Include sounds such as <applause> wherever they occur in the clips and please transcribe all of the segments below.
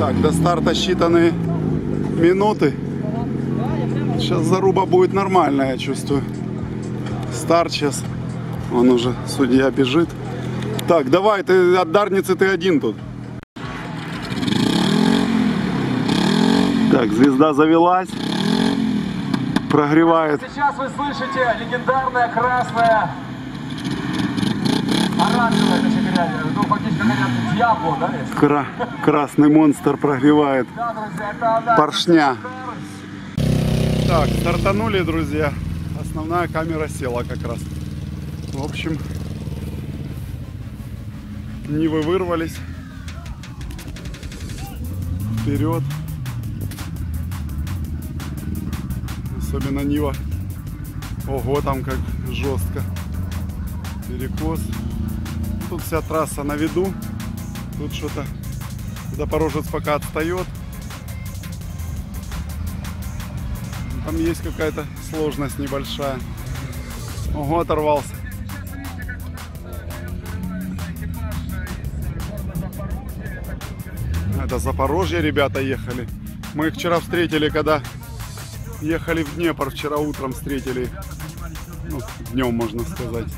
Так, до старта считанные минуты. Сейчас заруба будет нормальная, я чувствую. Старт сейчас. Он уже, судья бежит. Так, давай, ты от Дарницы ты один тут. Так, звезда завелась. Прогревает Сейчас вы слышите легендарное красное если- кра- красный монстр она. поршня. Так, стартанули, друзья. Основная камера села как раз. В общем, Нивы вырвались. Вперед. Особенно Нива. Ого, там как жестко. Перекос. Тут вся трасса на виду. Тут что-то Запорожец пока отстает. Там есть какая-то сложность небольшая. Ого, оторвался. Это Запорожье ребята ехали. Мы их вчера встретили, когда ехали в Днепр. Вчера утром встретили. Ну, днем, можно сказать.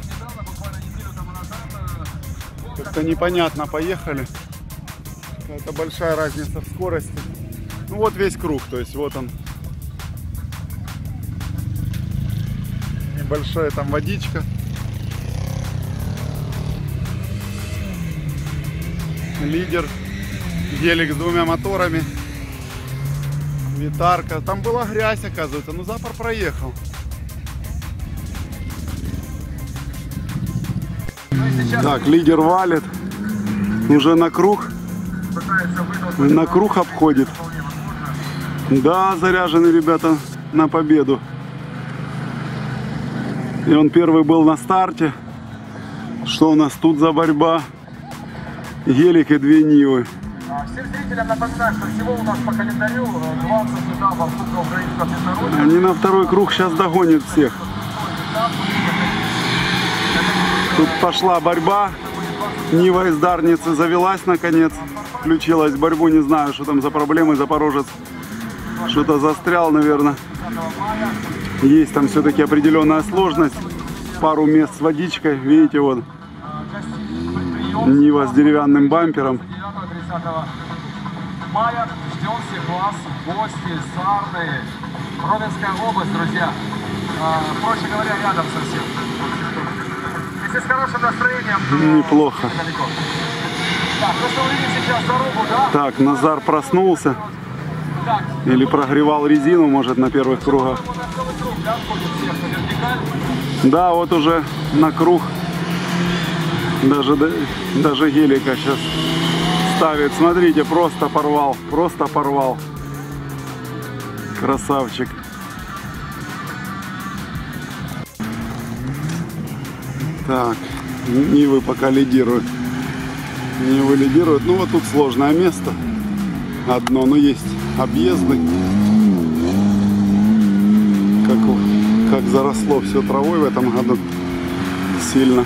Как-то непонятно поехали. Какая-то большая разница в скорости. Ну вот весь круг, то есть вот он. Небольшая там водичка. Лидер. Гелик с двумя моторами. Витарка. Там была грязь, оказывается. Ну запор проехал. Так, лидер валит. Уже на круг. На круг обходит. Да, заряжены ребята на победу. И он первый был на старте. Что у нас тут за борьба? Гелик и две Нивы. А Всем зрителям напоминаю, что всего у нас по календарю э, 20 этапов Кубка украинского. Они на второй круг сейчас догонят всех. Тут пошла борьба. Нива из Дарницы завелась наконец. Включилась борьбу. Не знаю, что там за проблемы. Запорожец что-то застрял, наверное. Есть там все-таки определенная сложность. Пару мест с водичкой. Видите, вот Нива с деревянным бампером. 9-30 мая ждем всех вас гости Сарны. Ровенская область, друзья. А, проще говоря, рядом совсем. Если с хорошим настроением, Неплохо. Так, ну что увидим сейчас дорогу, да? Так, Назар проснулся. Так, Или прогревал резину, может, на первых кругах. Да, вот уже на круг. Даже, даже гелика сейчас ставит. Смотрите, просто порвал. Просто порвал. Красавчик. Так, Нивы пока лидируют. Нивы лидируют. Ну вот тут сложное место. Одно, но есть объезды. Как, как заросло все травой в этом году. Сильно.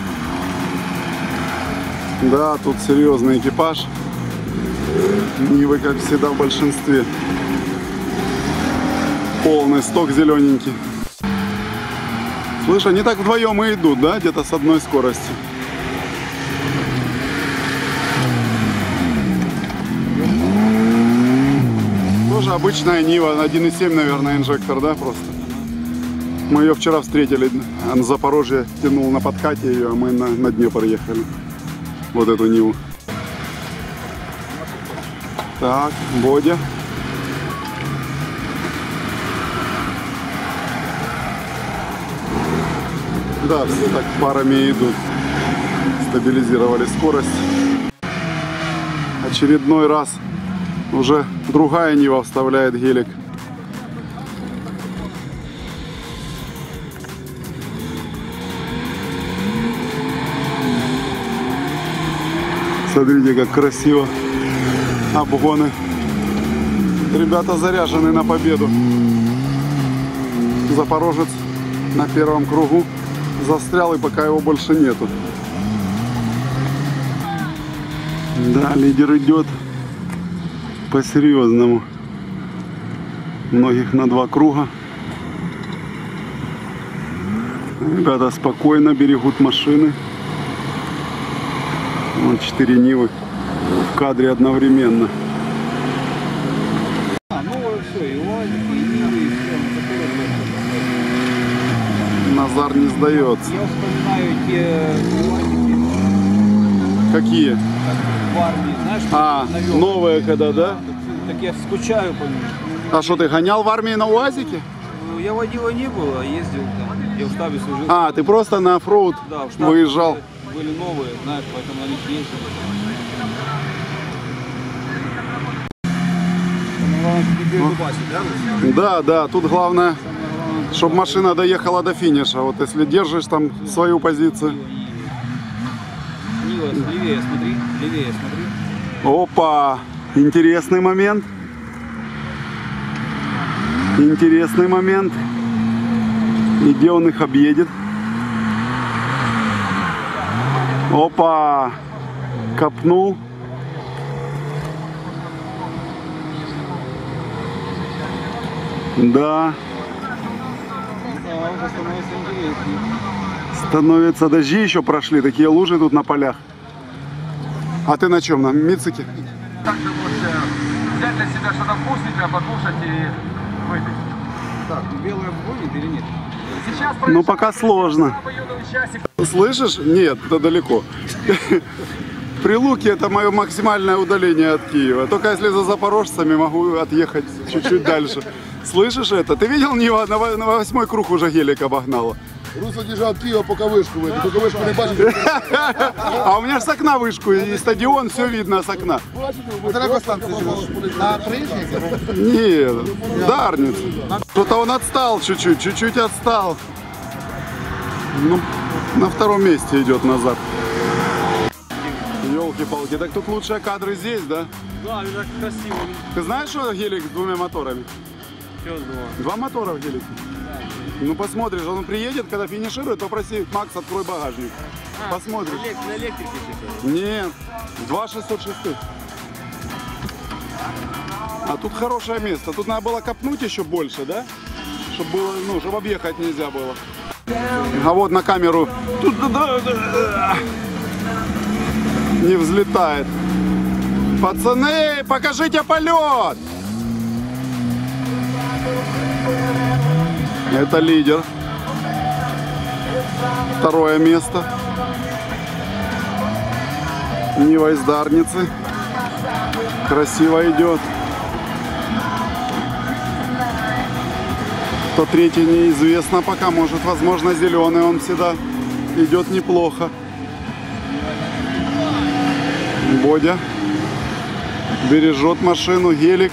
Да, тут серьезный экипаж. Нивы, как всегда, в большинстве. Полный сток зелененький. Слышь, они так вдвоем и идут, да, где-то с одной скоростью. Тоже обычная Нива, 1.7, наверное, инжектор, да, просто. Мы ее вчера встретили, на Запорожье тянул на подкате ее, а мы на, на Днепр ехали. Вот эту Ниву. Так, Бодя. Да, все так парами идут. Стабилизировали скорость. Очередной раз уже другая Нива вставляет гелик. Смотрите, как красиво. Обгоны. Ребята заряжены на победу. Запорожец на первом кругу застрял и пока его больше нету. Да, лидер идет. по-серьезному. Многих на два круга. Ребята спокойно берегут машины. Вон четыре Нивы в кадре одновременно. А, ну все, и УАЗики, и Нивы, и все, на которые Назар не сдается. Я вспоминаю те УАЗики, Какие? как в армии, знаешь, А, на вёлке. новые когда, да? Так, так я скучаю по ним. А что, ты гонял в армии на УАЗике? Ну, Я водила не было, а ездил там. Я в штабе служил. А, ты просто на оффроуд да, выезжал. Были новые, знаешь, поэтому на них ездил. Да, да, тут главное, чтобы машина доехала до финиша. Вот если держишь там свою позицию. Нива, левее смотри, левее смотри. Опа! Интересный момент. Интересный момент. И где он их объедет? Опа! Копнул. Да, Да, уже становится интереснее. становится дожди еще прошли, такие лужи тут на полях. А ты на чем? На Мицике? Также можете взять для себя что-то вкусненькое, покушать и выпить. Так, ну белая будет или нет? Сейчас Ну, пока сложно. Слышишь? Нет, это далеко. <laughs> Прилуки это мое максимальное удаление от Киева. Только если за запорожцами могу отъехать чуть-чуть дальше. Слышишь это? Ты видел Нива на во- на восьмой круг уже гелик обогнала? Русло держав Києва, поки вишку вийде. Поки вишку не бачите, <laughs> А у меня ж с окна вышку и стадион все видно с окна. це на станції живеш? На Троєщині? Нет, Дарница. Что-то он отстал чуть-чуть, чуть-чуть отстал. Ну, на втором месте идет назад. Елки-палки, так тут лучшие кадры здесь, да? Да, это красиво. Ты знаешь, что гелик с двумя моторами? Все два. Два мотора в гелике. Ну посмотришь, он приедет, когда финиширует, попроси, Макс, открой багажник. Посмотришь. На электрике типа. Нет, 2,606. А тут хорошее место. Тут надо было копнуть еще больше, да? Чтобы было, ну, чтобы объехать нельзя было. А вот на камеру. Да, да, да. не взлетает. Пацаны, покажите полет! Это лидер. Второе место. Нива из Дарницы. Красиво идет. Кто третий неизвестно пока. Может, возможно, зеленый. Он всегда идет неплохо. Бодя бережет машину. Гелик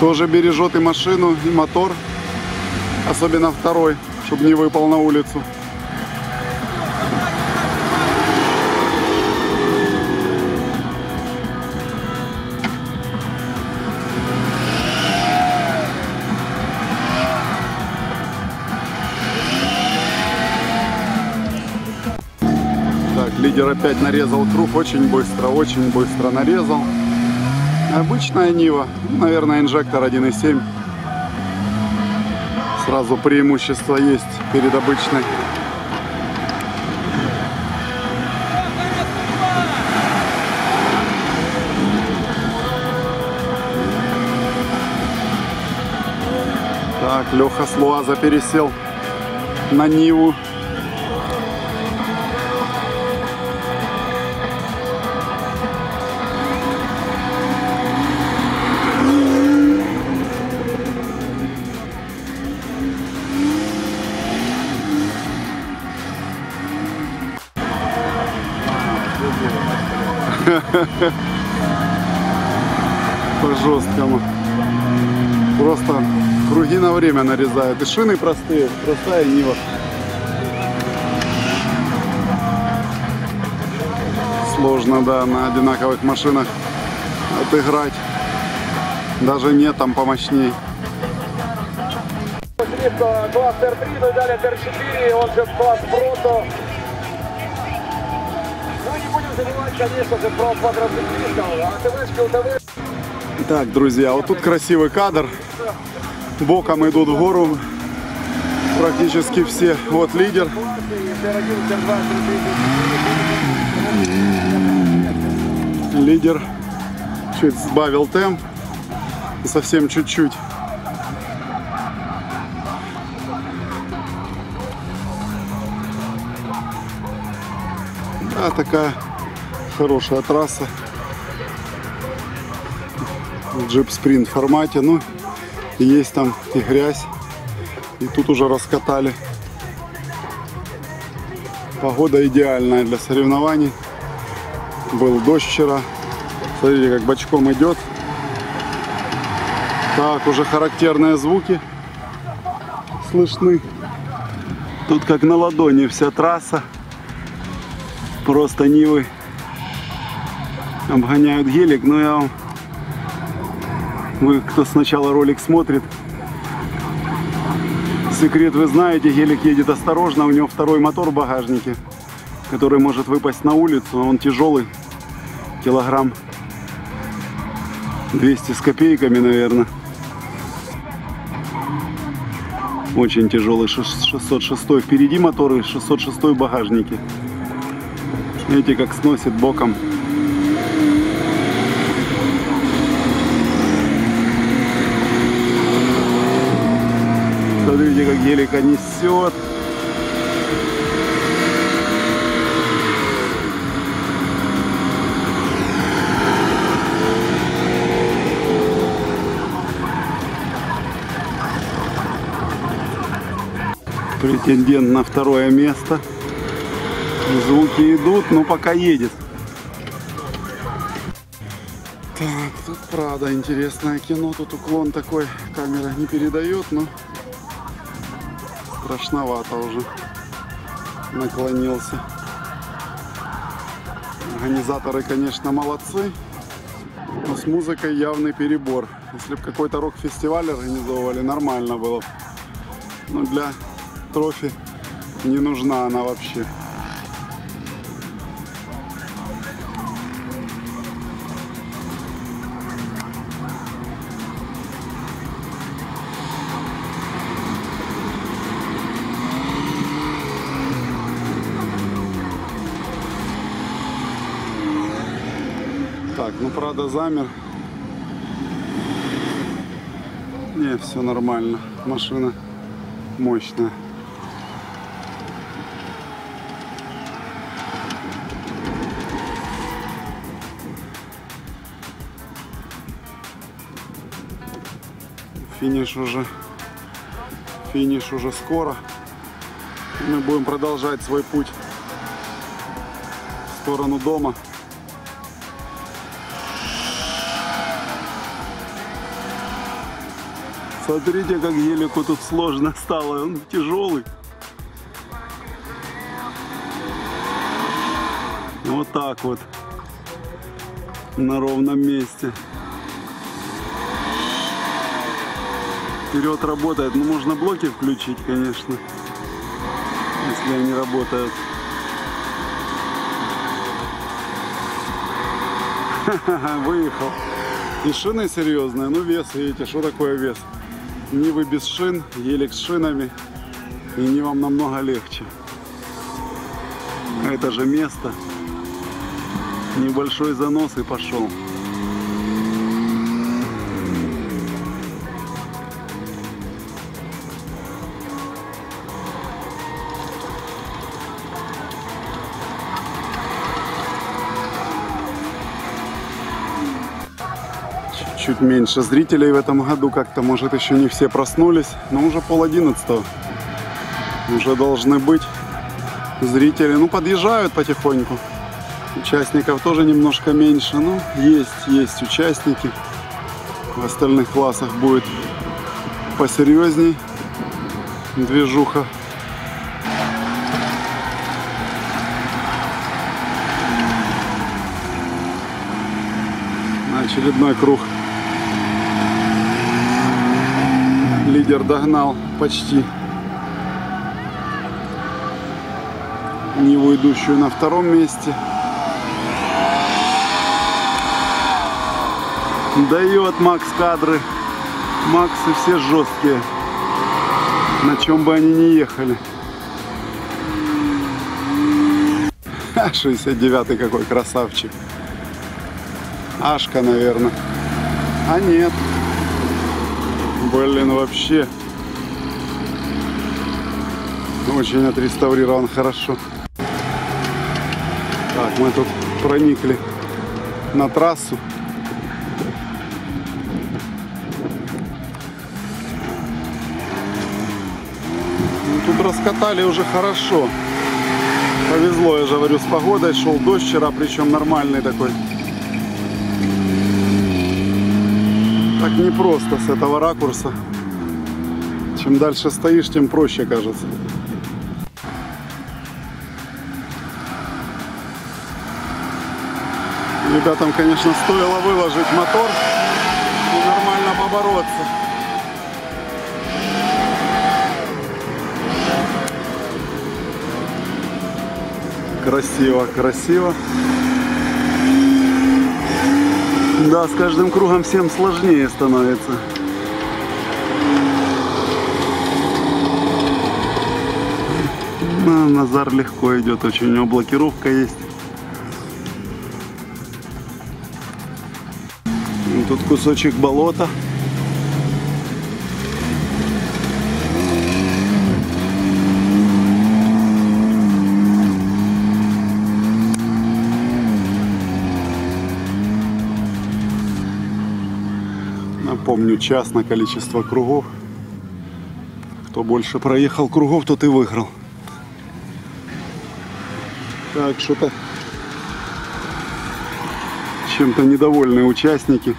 тоже бережет и машину, и мотор. Особенно второй, чтобы не выпал на улицу. Лидер опять нарезал круг очень быстро, очень быстро нарезал. Обычная Нива, ну, наверное, инжектор 1.7. Сразу преимущество есть перед обычной. Так, Леха с Луаза пересел на Ниву. <laughs> По жесткому. Просто круги на время нарезают. И шины простые, простая Нива. Сложно, да, на одинаковых машинах отыграть. Даже не там помощней. Класс R3, ну и далее R4, он же класс Прото. УТВ. Так, друзья, вот тут красивый кадр. Боком идут в гору практически все. Вот лидер. Лидер чуть сбавил темп. Совсем чуть-чуть. Да, такая хорошая трасса в джип спринт формате. Ну, есть там и грязь. И тут уже раскатали. Погода идеальная для соревнований. Был дождь вчера. Смотрите, как бочком идет. Так, уже характерные звуки слышны. Тут как на ладони вся трасса. Просто Нивы обгоняют гелик. Но я вы, кто сначала ролик смотрит, секрет вы знаете, гелик едет осторожно, у него второй мотор в багажнике, который может выпасть на улицу, он тяжелый, килограмм 200 с копейками, наверное. Очень тяжелый, 606 впереди моторы, 606 в багажнике. Видите, как сносит боком. Смотрите, как гелика несет. Претендент на второе место. Звуки идут, но пока едет. Так, тут правда интересное кино. Тут уклон такой, камера не передает, но страшновато уже наклонился. Организаторы, конечно, молодцы, но с музыкой явный перебор. Если бы какой-то рок-фестиваль организовывали, нормально было. Но для трофи не нужна она вообще. Правда замер. Не, все нормально. Машина мощная. Финиш уже финиш уже скоро. Мы будем продолжать свой путь в сторону дома. Смотрите, как елику тут сложно стало. Он тяжелый. Вот так вот. На ровном месте. Вперед работает. Ну, можно блоки включить, конечно. Если они работают. <laughs> Выехал. И шины серьезные. Ну, вес, видите, что такое вес? Нивы без шин, елик с шинами. И Нивам намного легче. Это же место. Небольшой занос и пошел. Чуть меньше зрителей в этом году. Как-то, может, еще не все проснулись. Но уже пол одиннадцатого. Уже должны быть зрители. Ну, подъезжают потихоньку. Участников тоже немножко меньше. Ну, есть, есть участники. В остальных классах будет посерьезней движуха. Очередной круг. Лидер догнал почти Ниву, идущую на втором месте. Дает Макс кадры. Максы все жесткие. На чем бы они ни ехали. <laughs> Ха, 69-й какой красавчик. Ашка, наверное. А нет. Блин, вообще. Очень отреставрирован хорошо. Так, мы тут проникли на трассу. Ну, Тут раскатали уже хорошо. Повезло, я же говорю, с погодой. Шел дождь вчера, причем нормальный такой. Непросто с этого ракурса. Чем дальше стоишь, тем проще кажется. Ребятам, конечно, стоило выложить мотор и нормально побороться. Красиво, красиво. Да, с каждым кругом всем сложнее становится. Назар легко идет, очень у него блокировка есть. Тут кусочек болота. Напомню, час на количество кругов. Кто больше проехал кругов, тот и выиграл. Так, что-то чем-то недовольные участники.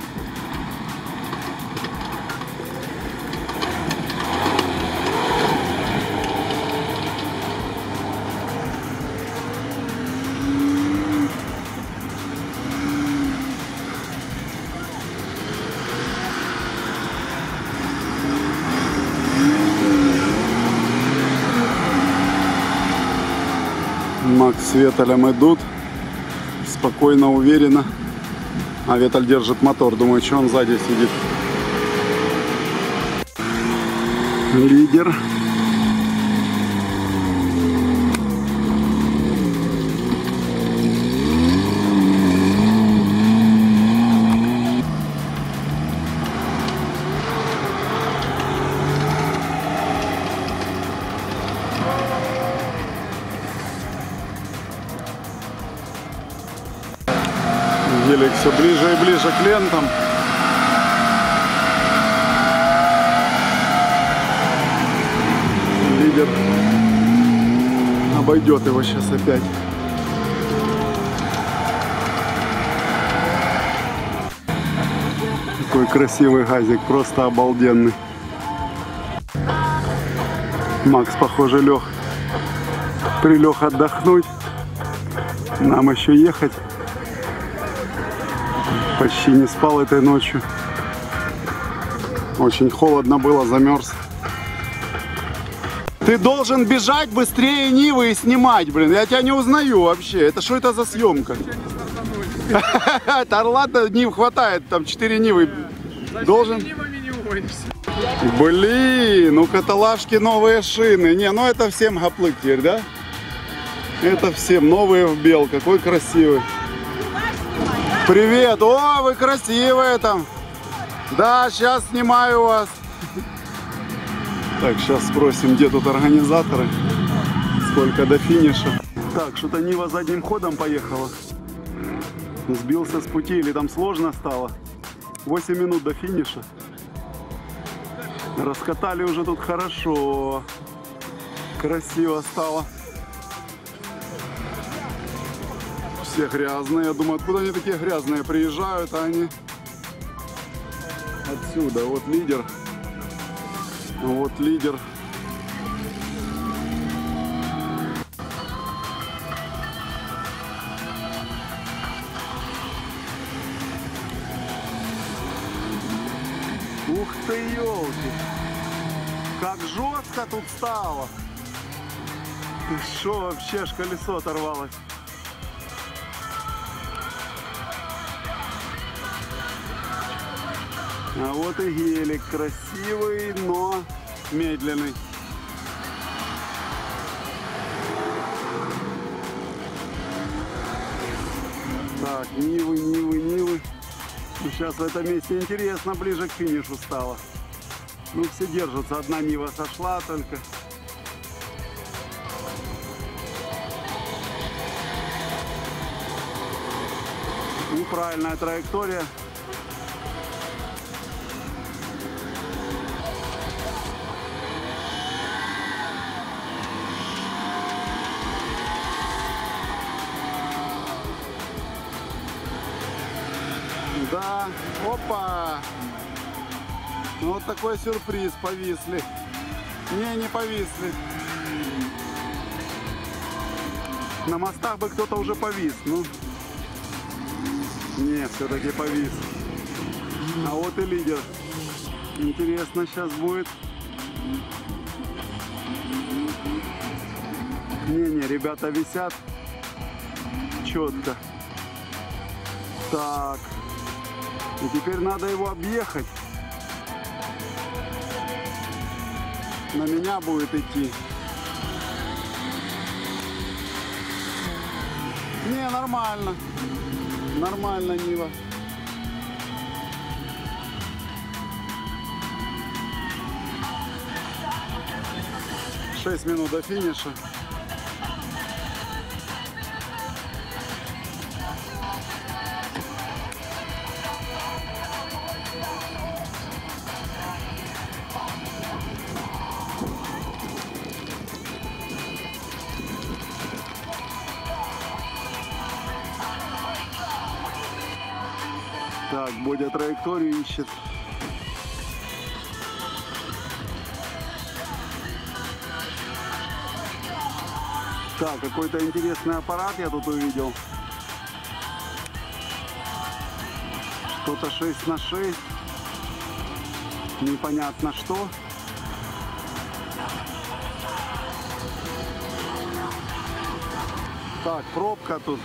Макс с Веталем идут. Спокойно, уверенно. А Веталь держит мотор. Думаю, что он сзади сидит. Лидер. Лентам. Лидер обойдет его сейчас опять. Такой красивый газик, просто обалденный. Макс, похоже, лег. Прилег отдохнуть. Нам еще ехать. Почти не спал этой ночью. Очень холодно было, замерз. Ты должен бежать быстрее Нивы и снимать, блин. Я тебя не узнаю вообще. Это что это за съемка? <laughs> Ладно, Нив хватает, там 4 Нивы. Должен... Блин, у каталажки новые шины. Не, ну это всем гоплык теперь, да? Это всем новые в бел. Какой красивый. Привет! О, вы красивые там! Да, сейчас снимаю вас. Так, сейчас спросим, где тут организаторы. Сколько до финиша. Так, что-то Нива задним ходом поехала. Сбился с пути или там сложно стало. 8 минут до финиша. Раскатали уже тут хорошо. Красиво стало. Все грязные. Я думаю, откуда они такие грязные приезжают, а они отсюда. Вот лидер. Вот лидер. Ух ты, елки! Как жестко тут стало! Ты что, вообще аж колесо оторвалось? А вот и гелик красивый, но медленный. Так, Нивы, Нивы, Нивы. Ну, сейчас в этом месте интересно, ближе к финишу стало. Ну, все держатся. Одна Нива сошла только. Неправильная траектория. Да, опа! Ну, Вот такой сюрприз, повисли. Не, не повисли. На мостах бы кто-то уже повис, ну. Не, все-таки повис. А вот и лидер. Интересно сейчас будет. Не-не, ребята висят четко. Так. И теперь надо его объехать. На меня будет идти. Не, нормально. Нормально, Нива. Шесть минут до финиша. Ищет. Так, какой-то интересный аппарат я тут увидел. Что-то 6 на 6. Непонятно что. Так, пробка тут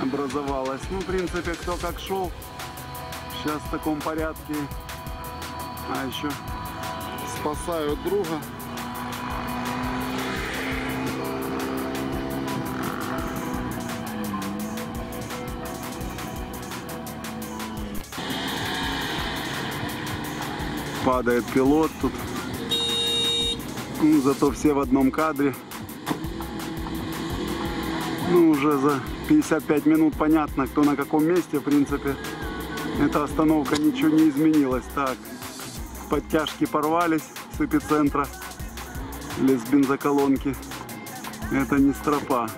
образовалась. Ну, в принципе, кто как шел. Сейчас в таком порядке. А еще спасают друга. Падает пилот тут. Ну, зато все в одном кадре. Ну, уже за 55 минут понятно, кто на каком месте, в принципе. Эта остановка ничего не изменилась. Так, подтяжки порвались с эпицентра или с бензоколонки. Это не стропа.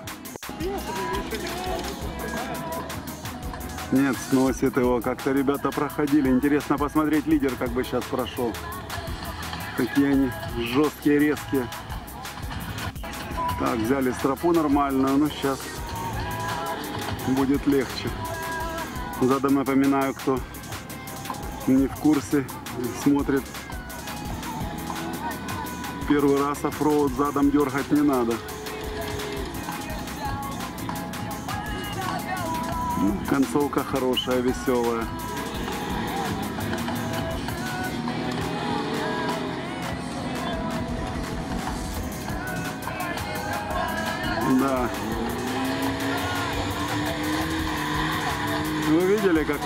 Нет, сносит его. Как-то ребята проходили. Интересно посмотреть лидер, как бы сейчас прошел. Какие они жесткие, резкие. Так, взяли стропу нормальную, но сейчас будет легче. Задом напоминаю, кто не в курсе, смотрит первый раз оффроуд, задом дергать не надо. Ну, концовка хорошая, веселая.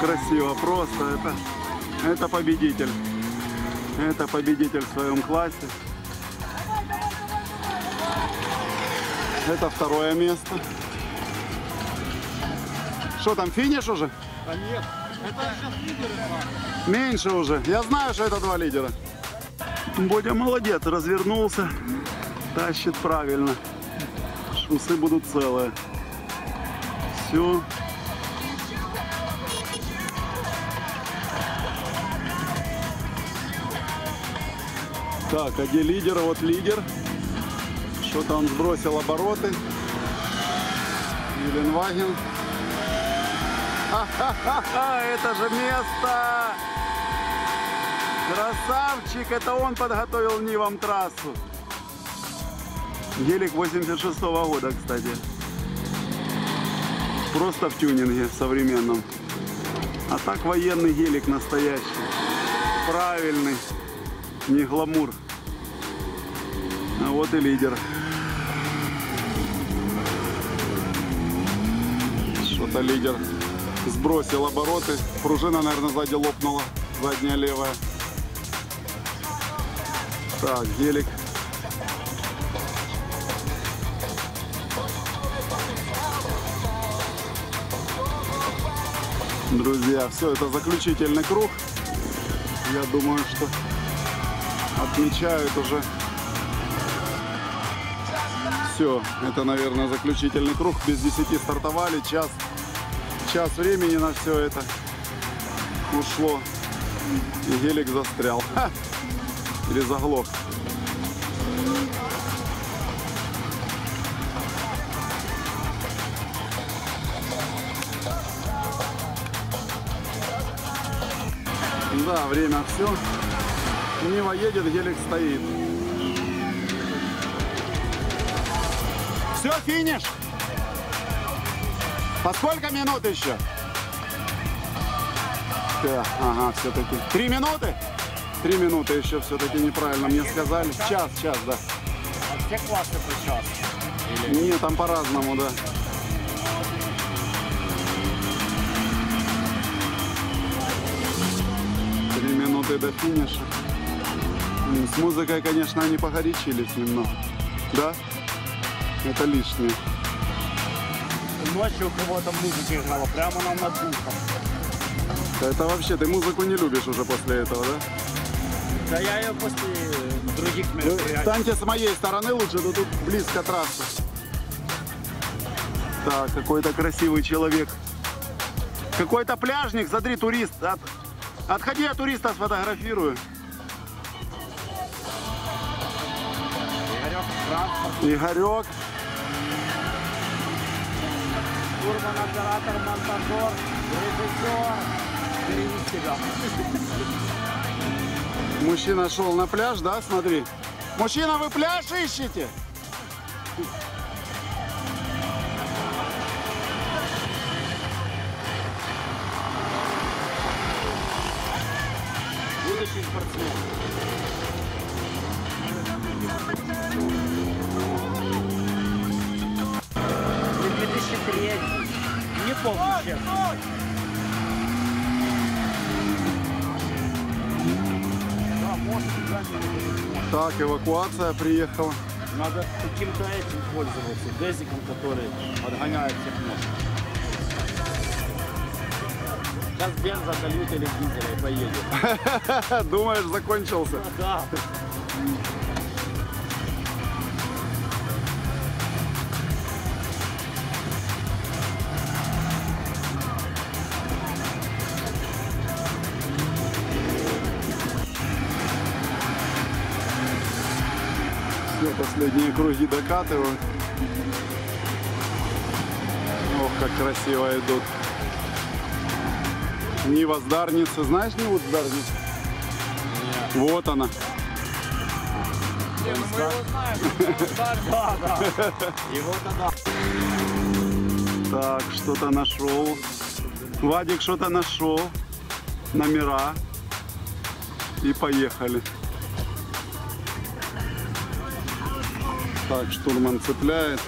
Красиво? Просто это, это победитель. Это победитель в своем классе. Это второе место. Что там, финиш уже? А нет, это сейчас лидеры Меньше уже. Я знаю, что это два лидера. Бодя молодец, развернулся, тащит правильно. Шусы будут целые. Все. Так, а где лидер? Вот лидер. Что-то он сбросил обороты. Еленваген. Ха-ха-ха, это же место! Красавчик, это он подготовил Нивам трассу. Гелик 86 -го года, кстати. Просто в тюнинге современном. А так военный гелик настоящий. Правильный. Не гламур. А вот и лидер. Что-то лидер сбросил обороты. Пружина, наверное, сзади лопнула. Задняя левая. Так, гелик. Друзья, все, это заключительный круг. Я думаю, что отмечают уже. Все, это, наверное, заключительный круг. Без 10 стартовали, час, час времени на все это ушло. И гелик застрял. Ха! Или заглох. Да, время все. Нива едет, гелик стоит. Все, финиш. По сколько минут еще? Так, ага, все-таки. Три минуты? Три минуты еще все-таки неправильно мне сказали. Час, час, да. Все классы по час. Нет, там по-разному, да. Три минуты до финиша. С музыкой, конечно, они погорячились немного. Да? Это лишнее. Ночью у кого-то музыка играла прямо нам над духом. Это вообще, ты музыку не любишь уже после этого, да? Да я ее после других Вы мероприятий. Встаньте с моей стороны лучше, тут, тут близко трасса. Так, какой-то красивый человек. Какой-то пляжник, смотри, турист. От- Отходи, я туриста сфотографирую. Игорек, транспорт, Игорек. штурман, оператор, монтажер, режиссер. Береги себя. Мужчина шел на пляж, да, смотри. Мужчина, вы пляж ищете? Так, эвакуация приехала. Надо каким-то этим пользоваться, дезиком, который отгоняет ног. Сейчас бенза дольют или дизеля и поедет. <laughs> Думаешь, закончился? Да. Последние круги докатывают. Ох, как красиво идут. Нива с Дарницы. Знаешь Ниву с Дарницы? Вот она. Да, да. Его тогда. Так, что-то нашел. Вадик что-то нашел. Номера. И поехали. Так, штурман цепляет.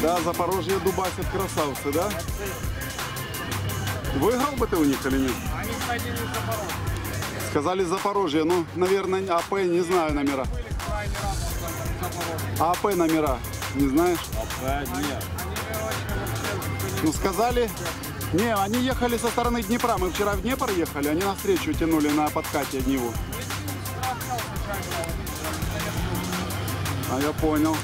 Да, Запорожье дубасит красавцы, да? Выиграл бы ты у них или нет? Они кстати, не Запорожье. Сказали Запорожье, ну, наверное, АП, не знаю номера. АП номера, не знаешь? Опять нет. Ну, сказали... Не, они ехали со стороны Днепра. Мы вчера в Днепр ехали, они навстречу тянули на подкате Ниву. А я понял.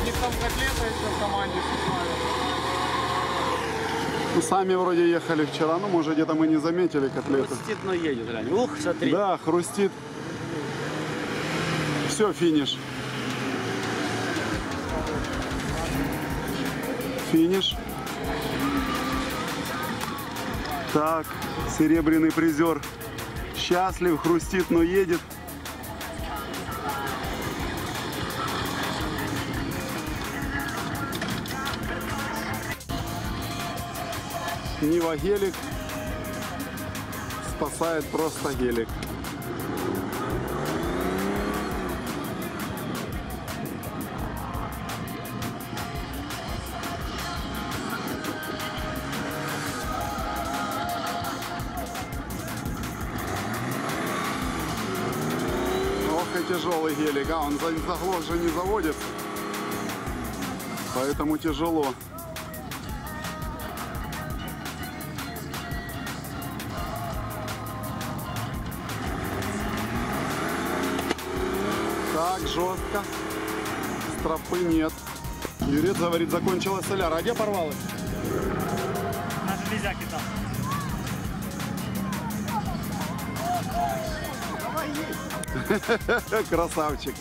У них там котлета еще в команде. Ну, сами вроде ехали вчера, ну, может, где-то мы не заметили котлету. Хрустит, но едет, глянь. Ух, смотри. Да, хрустит. Все, финиш. Финиш. Так, серебряный призер счастлив, хрустит, но едет. Нива Гелик спасает просто Гелик. Ох и тяжелый гелик, а он за- заглох же не заводит, поэтому тяжело. Жестко. Стропы нет. Юрец говорит, закончилась соляра. А где порвалась? На железяке там. <laughs> Красавчик.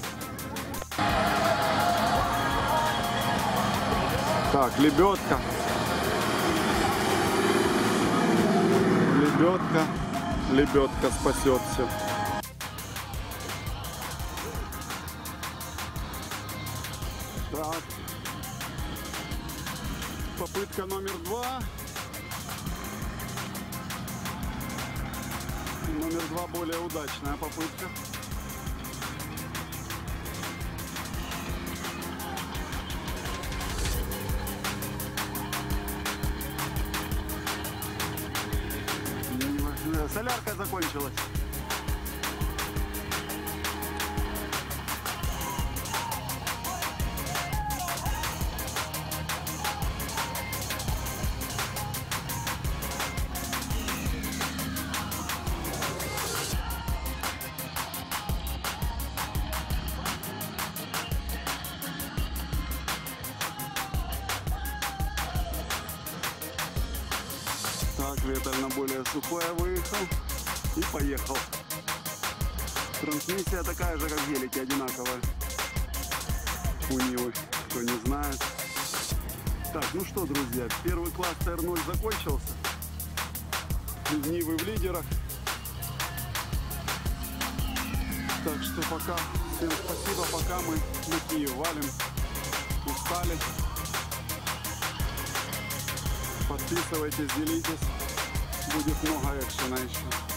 Так, лебедка. Лебедка. Лебедка спасет все. Удачная попытка. Солярка закончилась. На более сухое выехал и поехал. Трансмиссия такая же, как в гелике, одинаковая. У Нивы, кто не знает. Так, ну что, друзья, первый класс ТР-0 закончился. Нивы в лидерах. Так что пока, всем спасибо, пока мы на Киев валим. Устали. Подписывайтесь, делитесь. Будет много экшена еще.